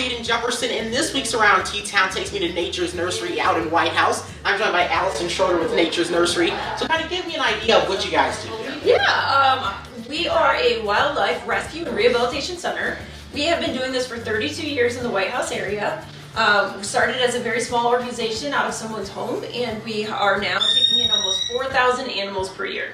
Jaden Jefferson, and this week's Around T-Town takes me to Nature's Nursery out in Whitehouse. I'm joined by Allison Schroeder with Nature's Nursery. So kind of give me an idea of what you guys do Yeah, um, we are a wildlife rescue and rehabilitation center. We have been doing this for 32 years in the Whitehouse area. Um, we started as a very small organization out of someone's home, and we are now taking in almost 4,000 animals per year.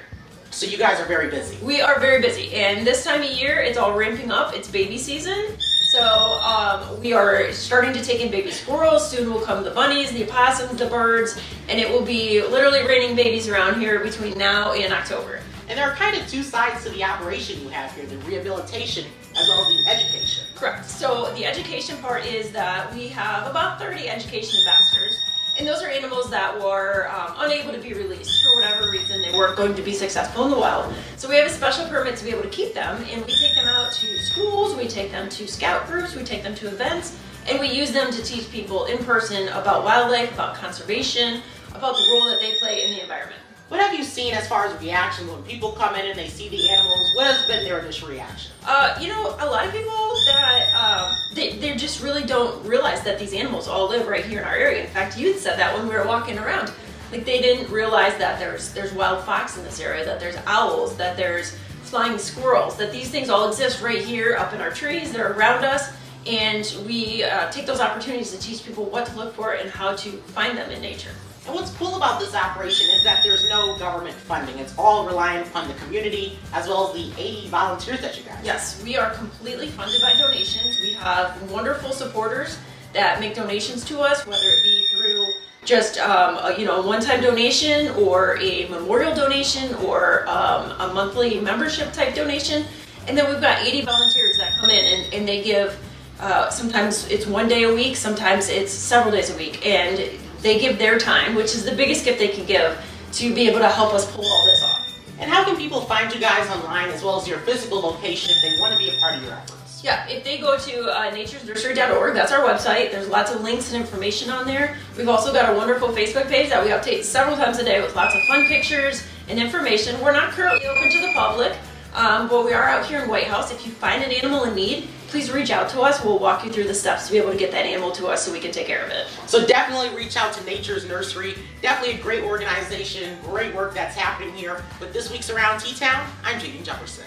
So you guys are very busy. We are very busy, and this time of year, it's all ramping up. It's baby season, so um, we are starting to take in baby squirrels. Soon will come the bunnies, the opossums, the birds, and it will be literally raining babies around here between now and October. And there are kind of two sides to the operation you have here, the rehabilitation as well as the education. Correct. So the education part is that we have about 30 education ambassadors and those are animals that were um, unable to be released for whatever reason. They weren't going to be successful in the wild. So we have a special permit to be able to keep them, and we take them out to schools, we take them to scout groups, we take them to events, and we use them to teach people in person about wildlife, about conservation, about the role that they play in the environment. What have you seen as far as reactions when people come in and they see the animals? What has been their initial reaction? Uh, you know, a lot of people that um, they, they just really don't realize that these animals all live right here in our area. In fact, you said that when we were walking around. Like they didn't realize that there's there's wild fox in this area, that there's owls, that there's flying squirrels, that these things all exist right here up in our trees. They're around us, and we uh, take those opportunities to teach people what to look for and how to find them in nature. And what's cool about this operation is that there's no government funding. It's all reliant upon the community as well as the 80 volunteers that you guys Yes, we are completely funded by donations. We have wonderful supporters that make donations to us, whether it be just um, a, you know one-time donation or a memorial donation or um, a monthly membership type donation. And then we've got 80 volunteers that come in and, and they give, uh, sometimes it's one day a week, sometimes it's several days a week. And they give their time, which is the biggest gift they can give, to be able to help us pull all this off. And how can people find you guys online as well as your physical location if they want to be a part of your efforts? Yeah, if they go to uh, naturesnursery.org, that's our website. There's lots of links and information on there. We've also got a wonderful Facebook page that we update several times a day with lots of fun pictures and information. We're not currently open to the public, um, but we are out here in Whitehouse. If you find an animal in need, please reach out to us. We'll walk you through the steps to be able to get that animal to us so we can take care of it. So definitely reach out to Nature's Nursery. Definitely a great organization, great work that's happening here. But this week's Around T-Town, I'm Jaden Jefferson.